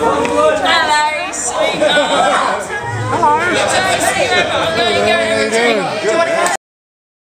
Hello, sweetheart. Hello.